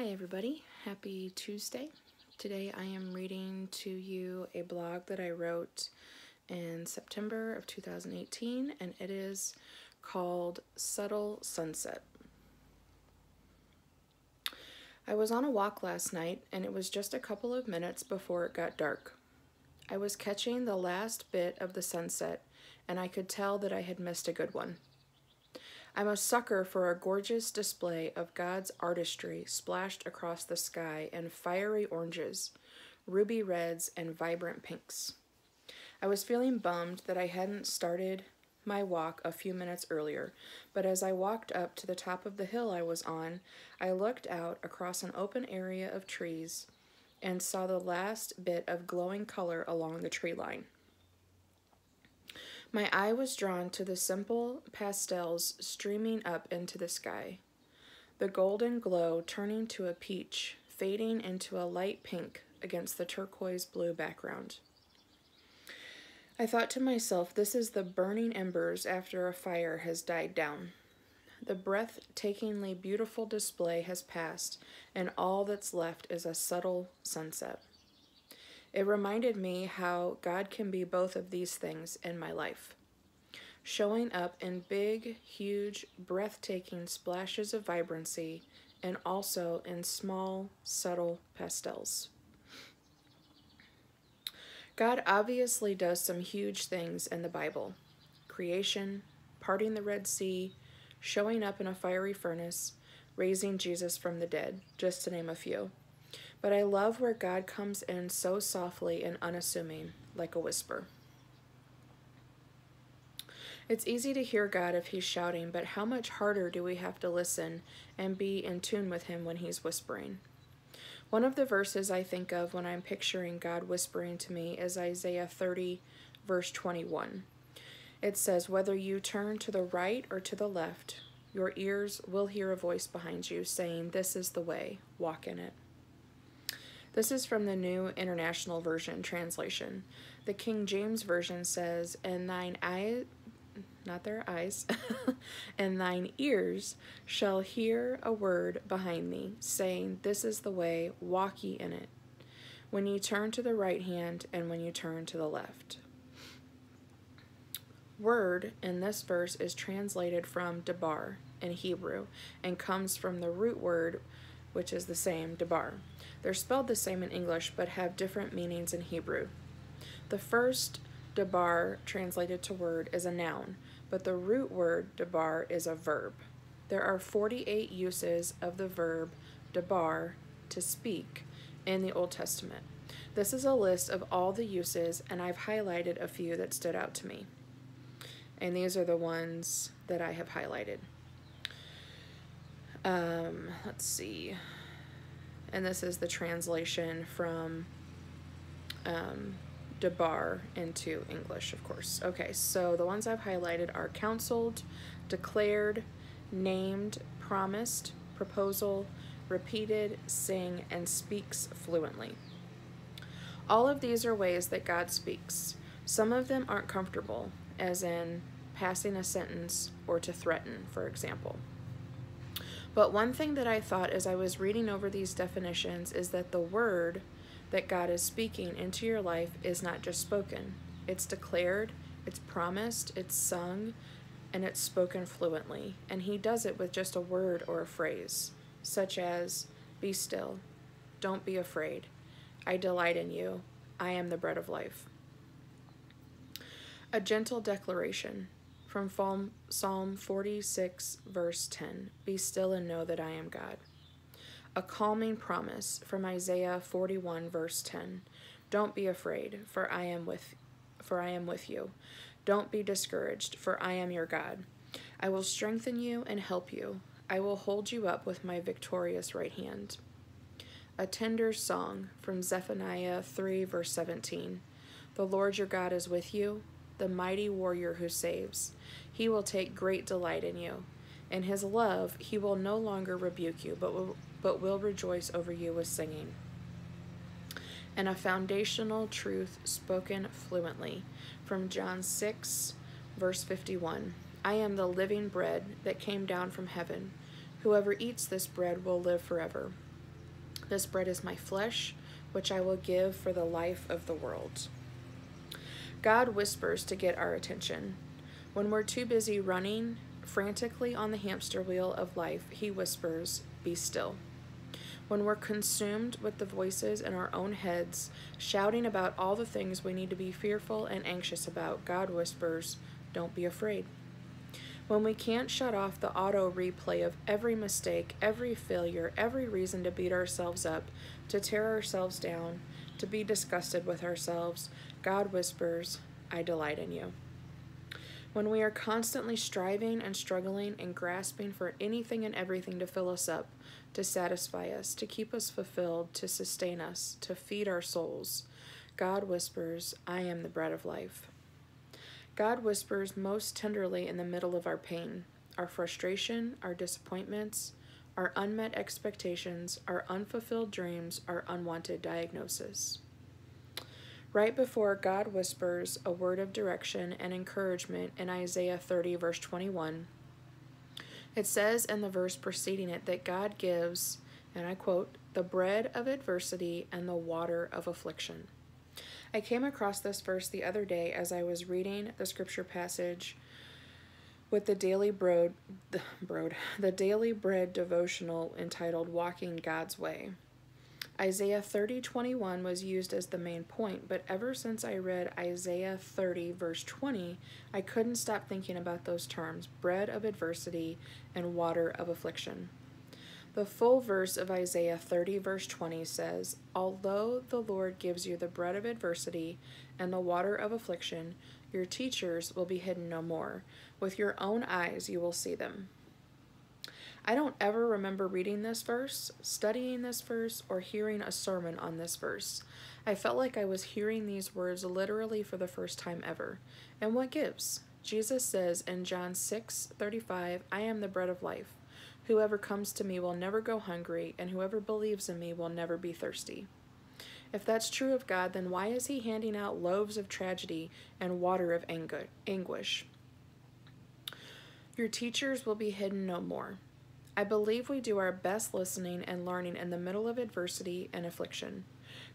Hi, everybody. Happy Tuesday. Today I am reading to you a blog that I wrote in September of 2018, and it is called Subtle Sunset. I was on a walk last night, and it was just a couple of minutes before it got dark. I was catching the last bit of the sunset, and I could tell that I had missed a good one. I'm a sucker for a gorgeous display of God's artistry splashed across the sky in fiery oranges, ruby reds, and vibrant pinks. I was feeling bummed that I hadn't started my walk a few minutes earlier, but as I walked up to the top of the hill I was on, I looked out across an open area of trees and saw the last bit of glowing color along the tree line. My eye was drawn to the simple pastels streaming up into the sky. The golden glow turning to a peach, fading into a light pink against the turquoise blue background. I thought to myself, this is the burning embers after a fire has died down. The breathtakingly beautiful display has passed, and all that's left is a subtle sunset. It reminded me how God can be both of these things in my life. Showing up in big, huge, breathtaking splashes of vibrancy and also in small, subtle pastels. God obviously does some huge things in the Bible creation, parting the Red Sea, showing up in a fiery furnace, raising Jesus from the dead, just to name a few. But I love where God comes in so softly and unassuming, like a whisper. It's easy to hear God if He's shouting, but how much harder do we have to listen and be in tune with Him when He's whispering? One of the verses I think of when I'm picturing God whispering to me is Isaiah 30, verse 21. It says, Whether you turn to the right or to the left, your ears will hear a voice behind you saying, This is the way, walk in it. This is from the New International Version translation. The King James Version says, And thine eye, not their eyes, and thine ears shall hear a word behind thee, saying, This is the way, walk ye in it. When ye turn to the right hand, and when you turn to the left. Word in this verse is translated from debar in Hebrew and comes from the root word, which is the same, debar. They're spelled the same in English but have different meanings in Hebrew. The first debar translated to word is a noun, but the root word debar is a verb. There are 48 uses of the verb debar, to speak, in the Old Testament. This is a list of all the uses, and I've highlighted a few that stood out to me. And these are the ones that I have highlighted. Um, let's see and this is the translation from um, Debar into English, of course. Okay, so the ones I've highlighted are counseled, declared, named, promised, proposal, repeated, sing, and speaks fluently. All of these are ways that God speaks. Some of them aren't comfortable, as in passing a sentence or to threaten, for example. But one thing that I thought as I was reading over these definitions is that the word that God is speaking into your life is not just spoken, it's declared, it's promised, it's sung, and it's spoken fluently. And He does it with just a word or a phrase, such as, Be still, don't be afraid, I delight in you, I am the bread of life. A gentle declaration from Psalm 46, verse 10 Be still and know that I am God. A calming promise from Isaiah 41, verse 10 Don't be afraid, for I am with for I am with you. Don't be discouraged, for I am your God. I will strengthen you and help you. I will hold you up with my victorious right hand. A tender song from Zephaniah 3, verse 17. The Lord your God is with you, the mighty warrior who saves. He will take great delight in you. In his love, he will no longer rebuke you, but will, but will rejoice over you with singing. And a foundational truth spoken fluently from John 6, verse 51. I am the living bread that came down from heaven. Whoever eats this bread will live forever. This bread is my flesh, which I will give for the life of the world. God whispers to get our attention. When we're too busy running frantically on the hamster wheel of life, He whispers, Be still. When we're consumed with the voices in our own heads, shouting about all the things we need to be fearful and anxious about, God whispers, Don't be afraid. When we can't shut off the auto replay of every mistake, every failure, every reason to beat ourselves up, to tear ourselves down, to be disgusted with ourselves, God whispers, I delight in you. When we are constantly striving and struggling and grasping for anything and everything to fill us up, to satisfy us, to keep us fulfilled, to sustain us, to feed our souls, God whispers, I am the bread of life. God whispers most tenderly in the middle of our pain, our frustration, our disappointments, our unmet expectations, our unfulfilled dreams, our unwanted diagnosis. Right before God whispers a word of direction and encouragement in Isaiah 30, verse 21, it says in the verse preceding it that God gives, and I quote, the bread of adversity and the water of affliction. I came across this verse the other day as I was reading the scripture passage with the daily bread, the, bread, the daily bread devotional entitled Walking God's Way. Isaiah 30:21 was used as the main point, but ever since I read Isaiah 30 verse 20, I couldn't stop thinking about those terms, bread of adversity and water of affliction. The full verse of Isaiah 30, verse 20 says, Although the Lord gives you the bread of adversity and the water of affliction, your teachers will be hidden no more. With your own eyes you will see them. I don't ever remember reading this verse, studying this verse, or hearing a sermon on this verse. I felt like I was hearing these words literally for the first time ever. And what gives? Jesus says in John 6 35, I am the bread of life. Whoever comes to me will never go hungry, and whoever believes in me will never be thirsty. If that's true of God, then why is he handing out loaves of tragedy and water of anguish? Your teachers will be hidden no more. I believe we do our best listening and learning in the middle of adversity and affliction.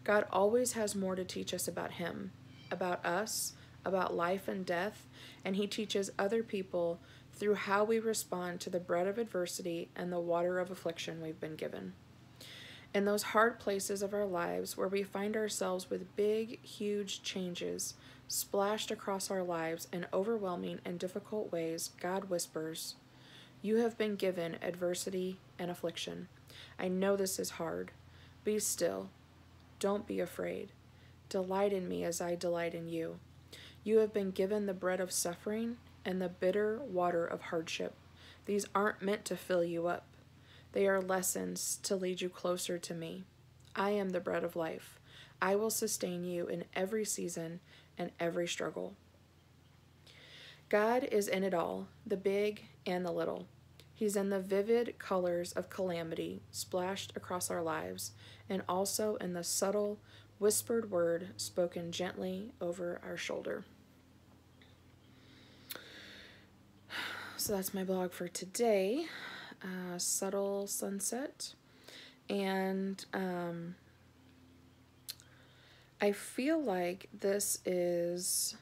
God always has more to teach us about Him, about us, about life and death, and He teaches other people through how we respond to the bread of adversity and the water of affliction we've been given. In those hard places of our lives where we find ourselves with big, huge changes splashed across our lives in overwhelming and difficult ways, God whispers, You have been given adversity and affliction. I know this is hard. Be still. Don't be afraid. Delight in me as I delight in you. You have been given the bread of suffering and the bitter water of hardship. These aren't meant to fill you up. They are lessons to lead you closer to me. I am the bread of life. I will sustain you in every season and every struggle. God is in it all, the big and the little. He's in the vivid colors of calamity splashed across our lives, and also in the subtle, whispered word spoken gently over our shoulder. So that's my blog for today. Uh, Subtle Sunset. And um, I feel like this is,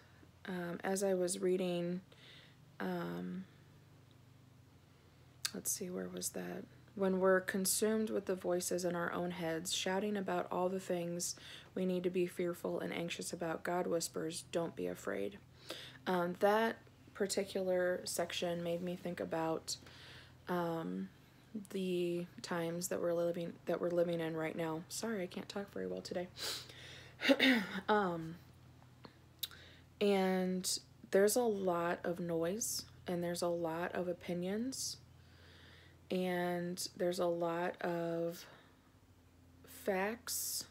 um, as I was reading, um, let's see, where was that? When we're consumed with the voices in our own heads, shouting about all the things we need to be fearful and anxious about, God whispers, Don't be afraid. Um, that particular section made me think about um, the times that we're living that we're living in right now. Sorry, I can't talk very well today. um, and there's a lot of noise and there's a lot of opinions and there's a lot of facts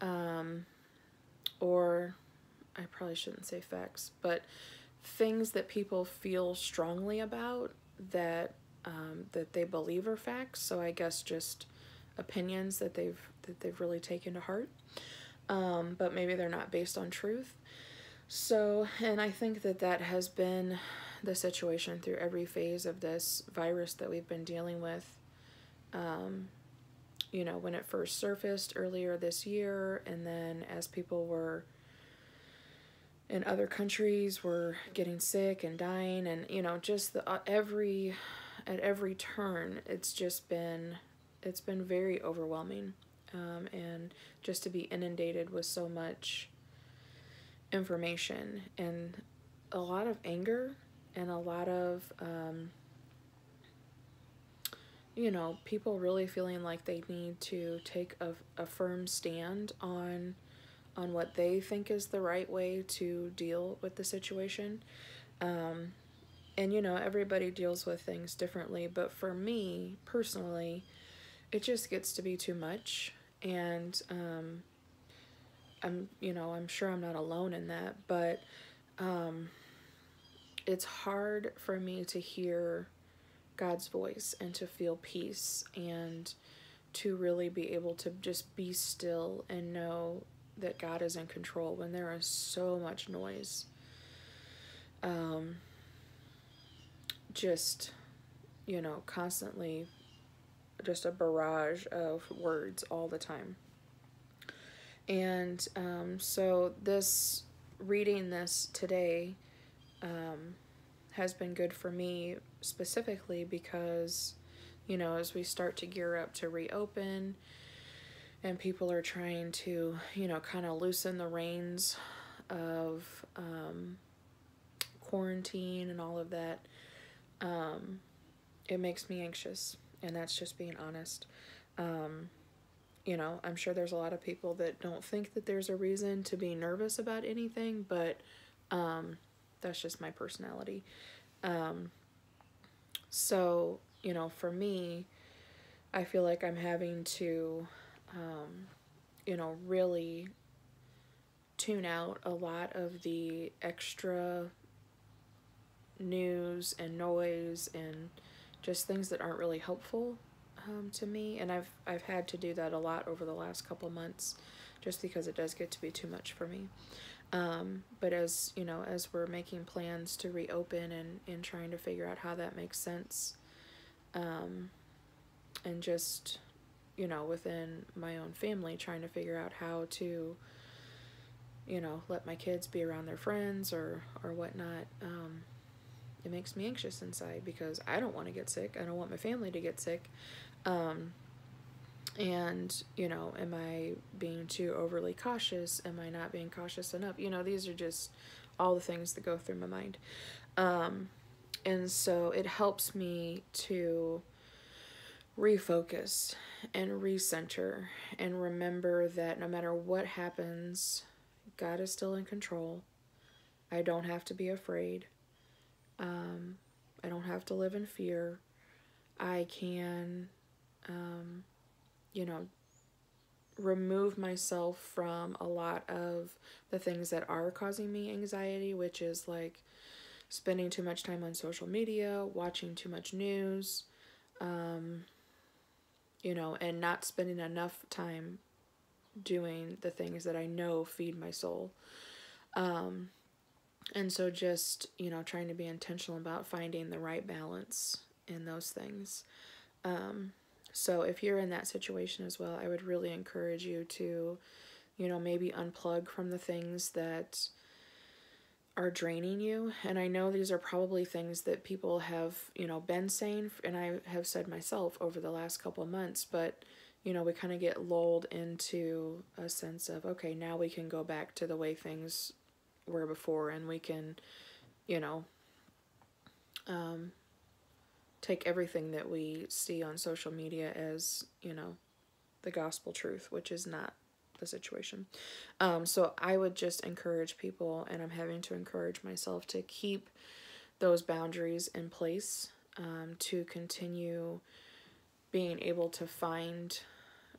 um, or I probably shouldn't say facts, but things that people feel strongly about that um, that they believe are facts. So I guess just opinions that they've that they've really taken to heart, um, but maybe they're not based on truth. So, and I think that that has been the situation through every phase of this virus that we've been dealing with. Um, you know, when it first surfaced earlier this year, and then as people were in other countries were getting sick and dying, and you know, just the uh, every at every turn, it's just been it's been very overwhelming, um, and just to be inundated with so much information and a lot of anger and a lot of um, you know, people really feeling like they need to take a, a firm stand on on what they think is the right way to deal with the situation. Um, and you know, everybody deals with things differently, but for me personally, it just gets to be too much. And um, I'm, you know, I'm sure I'm not alone in that, but um, it's hard for me to hear God's voice and to feel peace and to really be able to just be still and know that God is in control when there is so much noise. Um, just, you know, constantly just a barrage of words all the time. And um, so, this reading this today um, has been good for me specifically because, you know, as we start to gear up to reopen and people are trying to, you know, kind of loosen the reins of um, quarantine and all of that, um, it makes me anxious. And that's just being honest. Um, you know, I'm sure there's a lot of people that don't think that there's a reason to be nervous about anything, but um, that's just my personality. Um, so, you know, for me, I feel like I'm having to, um, you know, really tune out a lot of the extra news and noise and just things that aren't really helpful um, to me. And I've I've had to do that a lot over the last couple months, just because it does get to be too much for me. Um, but as you know, as we're making plans to reopen and, and trying to figure out how that makes sense, um, and just you know within my own family trying to figure out how to you know let my kids be around their friends or or whatnot. Um, it makes me anxious inside because i don't want to get sick. I don't want my family to get sick. Um, and you know am i being too overly cautious? Am i not being cautious enough? You know these are just all the things that go through my mind. Um, and so it helps me to refocus and recenter and remember that no matter what happens god is still in control. I don't have to be afraid. Um, i don't have to live in fear. I can um, you know, remove myself from a lot of the things that are causing me anxiety, which is like spending too much time on social media, watching too much news, um, you know, and not spending enough time doing the things that I know feed my soul. Um, and so just, you know, trying to be intentional about finding the right balance in those things. Um, so if you're in that situation as well, I would really encourage you to, you know, maybe unplug from the things that are draining you. And I know these are probably things that people have, you know, been saying, and I have said myself over the last couple months, but, you know, we kind of get lulled into a sense of, okay, now we can go back to the way things were before and we can, you know, um, take everything that we see on social media as, you know, the gospel truth, which is not the situation. Um, so I would just encourage people, and I'm having to encourage myself to keep those boundaries in place um, to continue being able to find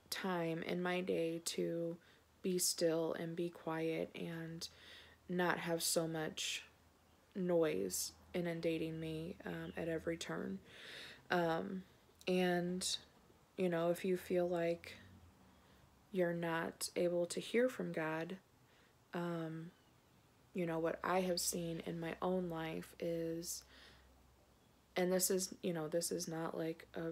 time in my day to be still and be quiet and not have so much noise inundating me um, at every turn. Um, and, you know, if you feel like you're not able to hear from God, um, you know, what I have seen in my own life is, and this is, you know, this is not like a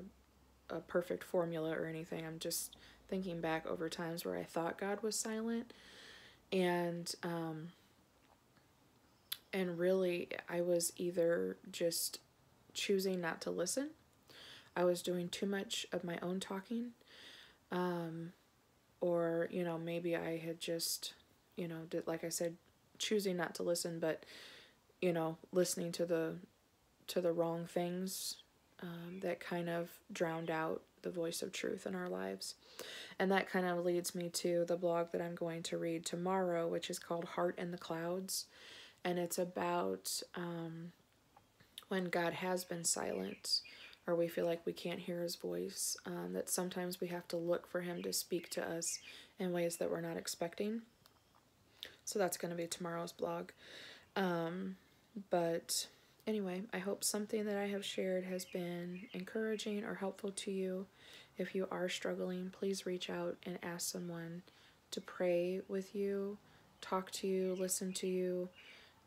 a perfect formula or anything. I'm just thinking back over times where I thought God was silent and um and really I was either just choosing not to listen. I was doing too much of my own talking. Um or, you know, maybe I had just, you know, did like I said choosing not to listen but you know, listening to the to the wrong things um, that kind of drowned out the voice of truth in our lives. And that kind of leads me to the blog that I'm going to read tomorrow, which is called Heart in the Clouds. And it's about um, when God has been silent or we feel like we can't hear his voice, um, that sometimes we have to look for him to speak to us in ways that we're not expecting. So that's going to be tomorrow's blog. Um, but anyway, I hope something that I have shared has been encouraging or helpful to you. If you are struggling, please reach out and ask someone to pray with you, talk to you, listen to you,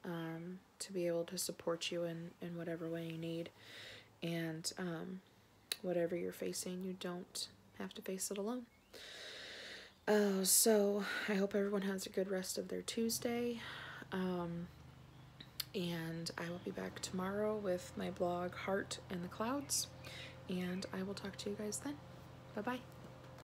um, to be able to support you in, in whatever way you need. And um, whatever you're facing, you don't have to face it alone. Uh, so I hope everyone has a good rest of their Tuesday. Um, and I will be back tomorrow with my blog Heart in the Clouds, and I will talk to you guys then. Bye bye.